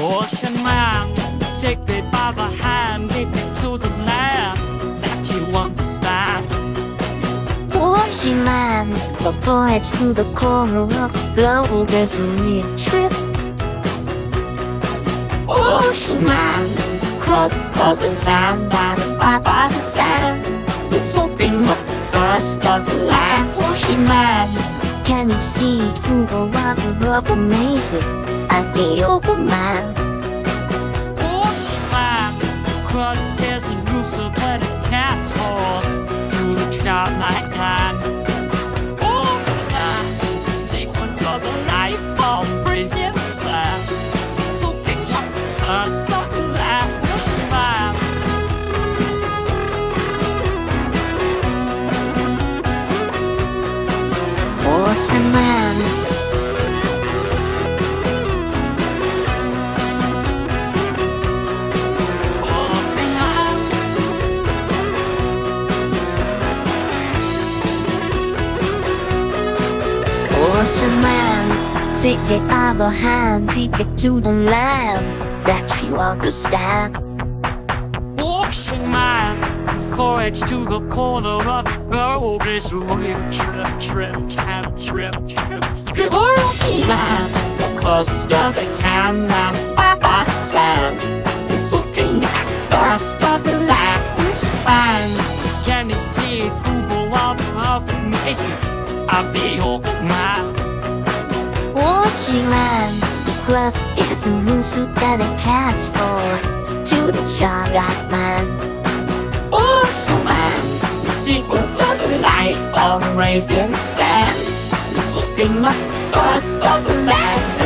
Ocean man, take me by the hand, lead me to the land that you understand. Ocean man, the voyage to the corner of the globe is a real trip. Ocean man, cross the land and by, by the sand, the soaking up the dust of the land. Ocean man, can you see through the water of amazement at the open man? Man, Ocean man. ocean man, take it other hand, lead it to the land that you understand. Courage to the corner of the globe is willing trip, trip, trip, trip, trip. Ocean man, the coast of the town by the sand is looking at dust of the. Ocean man, Can you see through the wall of amazing of the open man? ocean man, the glass is a loose that it cats for to the giant man. Life all raised in the sand. It's looking like the dust of the man,